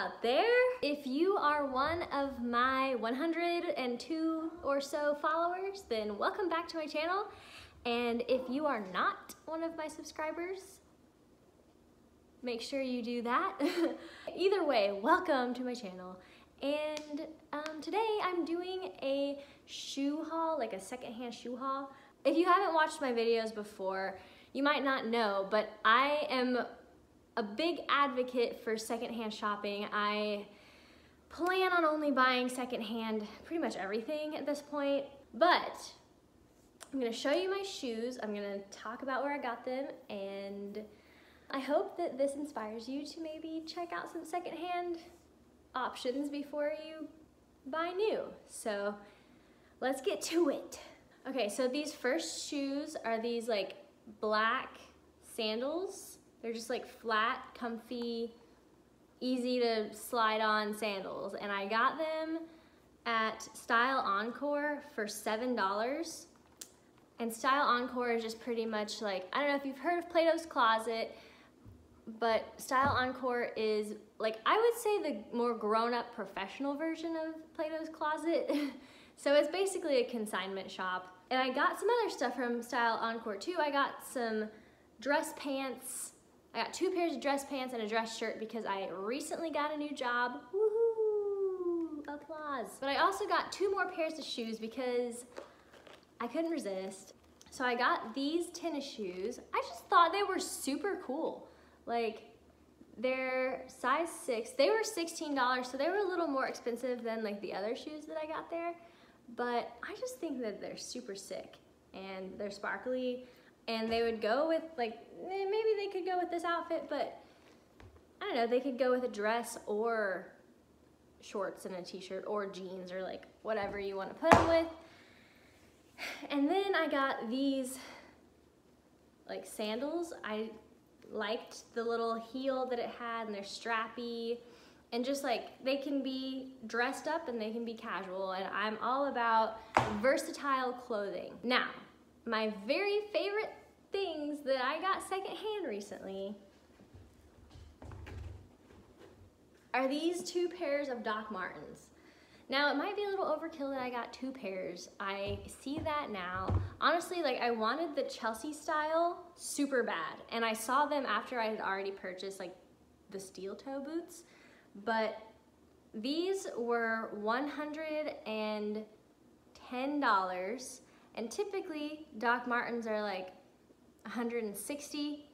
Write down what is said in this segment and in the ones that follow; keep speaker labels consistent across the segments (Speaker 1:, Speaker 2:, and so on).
Speaker 1: out there. If you are one of my 102 or so followers, then welcome back to my channel. And if you are not one of my subscribers, make sure you do that. Either way, welcome to my channel. And um, today I'm doing a shoe haul, like a secondhand shoe haul. If you haven't watched my videos before, you might not know, but I am a big advocate for secondhand shopping. I plan on only buying secondhand pretty much everything at this point, but I'm gonna show you my shoes. I'm gonna talk about where I got them and I hope that this inspires you to maybe check out some secondhand options before you buy new. So let's get to it. Okay, so these first shoes are these like black sandals. They're just like flat, comfy, easy to slide on sandals. And I got them at Style Encore for $7. And Style Encore is just pretty much like, I don't know if you've heard of Plato's Closet, but Style Encore is like, I would say the more grown up professional version of Plato's Closet. so it's basically a consignment shop. And I got some other stuff from Style Encore too. I got some dress pants. I got two pairs of dress pants and a dress shirt because I recently got a new job. Woohoo! Applause. But I also got two more pairs of shoes because I couldn't resist. So I got these tennis shoes. I just thought they were super cool. Like, they're size six. They were $16, so they were a little more expensive than like the other shoes that I got there. But I just think that they're super sick and they're sparkly and they would go with like, maybe they could go with this outfit, but I don't know, they could go with a dress or shorts and a t-shirt or jeans or like whatever you want to put them with. And then I got these like sandals. I liked the little heel that it had and they're strappy and just like they can be dressed up and they can be casual and I'm all about versatile clothing. Now, my very favorite things that I got secondhand recently are these two pairs of Doc Martens. Now, it might be a little overkill that I got two pairs. I see that now. Honestly, like I wanted the Chelsea style super bad. And I saw them after I had already purchased like the steel toe boots. But these were $110. And typically, Doc Martens are like 160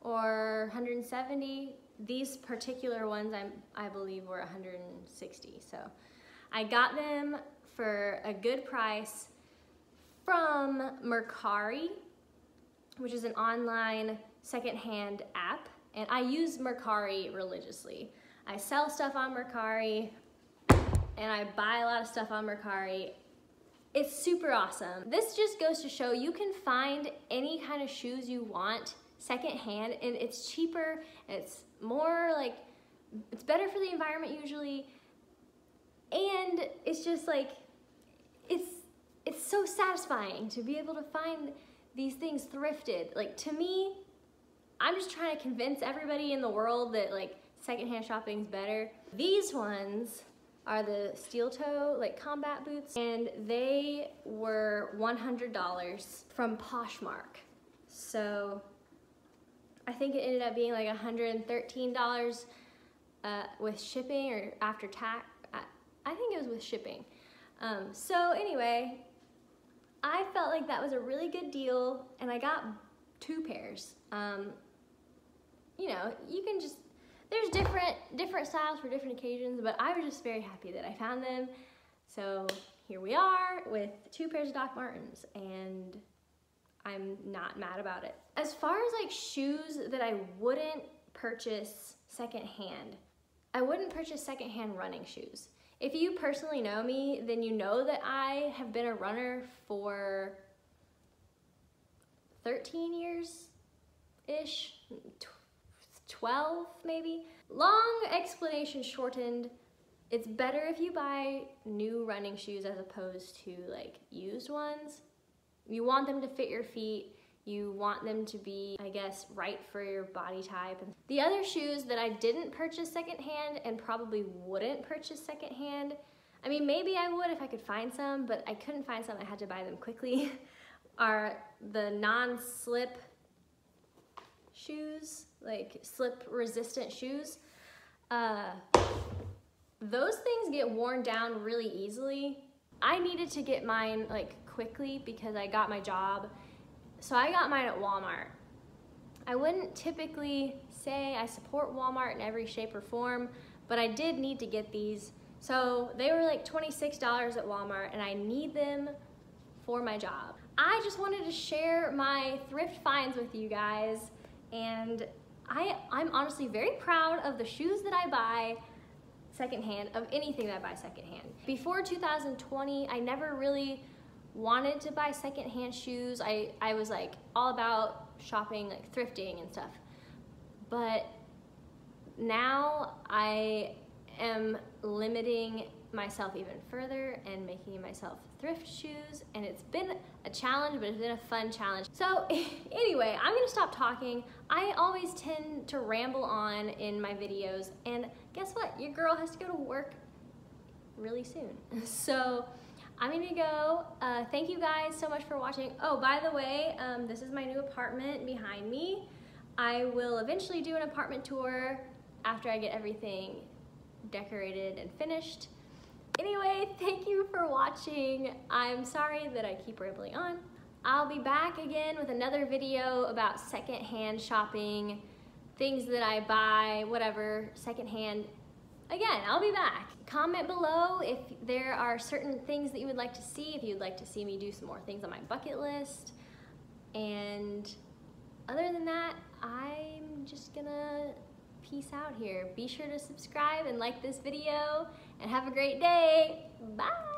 Speaker 1: or 170. These particular ones, I'm, I believe, were 160. So I got them for a good price from Mercari, which is an online secondhand app. And I use Mercari religiously. I sell stuff on Mercari and I buy a lot of stuff on Mercari. It's super awesome. This just goes to show you can find any kind of shoes you want secondhand and it's cheaper, it's more like, it's better for the environment usually and it's just like it's it's so satisfying to be able to find these things thrifted like to me i'm just trying to convince everybody in the world that like secondhand shopping is better these ones are the steel toe like combat boots and they were $100 from Poshmark so I think it ended up being like $113 uh, with shipping or after tax I think it was with shipping. Um, so anyway, I felt like that was a really good deal and I got two pairs. Um, you know, you can just, there's different, different styles for different occasions, but I was just very happy that I found them. So here we are with two pairs of Doc Martens and I'm not mad about it. As far as like shoes that I wouldn't purchase secondhand, I wouldn't purchase secondhand running shoes. If you personally know me, then you know that I have been a runner for 13 years-ish, 12 maybe. Long explanation shortened, it's better if you buy new running shoes as opposed to like used ones. You want them to fit your feet. You want them to be, I guess, right for your body type. The other shoes that I didn't purchase secondhand and probably wouldn't purchase secondhand, I mean, maybe I would if I could find some, but I couldn't find some. I had to buy them quickly, are the non-slip shoes, like slip resistant shoes. Uh, those things get worn down really easily. I needed to get mine like quickly because I got my job. So I got mine at Walmart. I wouldn't typically say I support Walmart in every shape or form, but I did need to get these. So they were like $26 at Walmart and I need them for my job. I just wanted to share my thrift finds with you guys and I, I'm honestly very proud of the shoes that I buy secondhand, of anything that I buy secondhand. Before 2020, I never really wanted to buy secondhand shoes. I, I was like all about shopping, like thrifting and stuff. But now I am limiting myself even further and making myself thrift shoes and it's been a challenge but it's been a fun challenge so anyway i'm gonna stop talking i always tend to ramble on in my videos and guess what? Your girl has to go to work really soon. So i'm gonna go uh, thank you guys so much for watching. Oh by the way um, this is my new apartment behind me. I will eventually do an apartment tour after i get everything decorated and finished. Anyway, thank you for watching. I'm sorry that I keep rambling on. I'll be back again with another video about secondhand shopping, things that I buy, whatever, secondhand. Again, I'll be back. Comment below if there are certain things that you would like to see, if you'd like to see me do some more things on my bucket list. And other than that, I'm just gonna peace out here. Be sure to subscribe and like this video and have a great day. Bye.